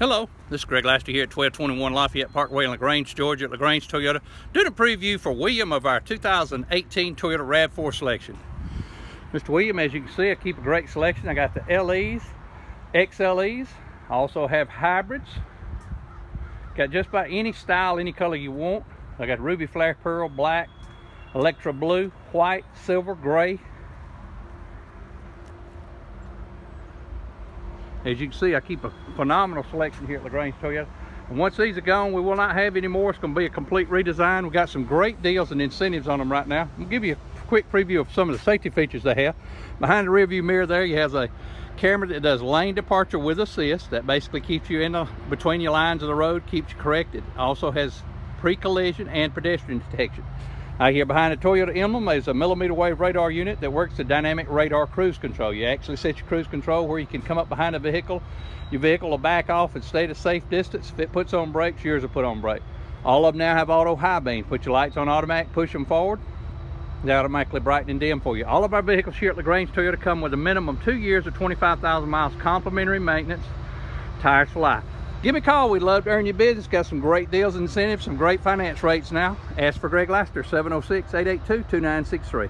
Hello, this is Greg Laster here at 1221 Lafayette Parkway in LaGrange, Georgia at LaGrange Toyota. Doing a preview for William of our 2018 Toyota RAV4 selection. Mr. William, as you can see, I keep a great selection. I got the LEs, XLEs. I also have hybrids. Got just about any style, any color you want. I got ruby flash pearl, black, electra blue, white, silver, gray, As you can see, I keep a phenomenal selection here at LaGrange Toyota. And once these are gone, we will not have any more. It's going to be a complete redesign. We've got some great deals and incentives on them right now. To give you a quick preview of some of the safety features they have. Behind the rear view mirror there, you have a camera that does lane departure with assist. That basically keeps you in the, between your lines of the road, keeps you corrected. Also has pre-collision and pedestrian detection. Out here behind the Toyota emblem is a millimeter wave radar unit that works the dynamic radar cruise control. You actually set your cruise control where you can come up behind a vehicle. Your vehicle will back off and stay at a safe distance. If it puts on brakes, yours will put on brake. All of them now have auto high beam. Put your lights on automatic, push them forward. They automatically brighten and dim for you. All of our vehicles here at LaGrange Toyota come with a minimum two years or 25,000 miles complimentary maintenance, tires for life. Give me a call. We'd love to earn your business. Got some great deals and incentives, some great finance rates now. Ask for Greg Laster, 706-882-2963.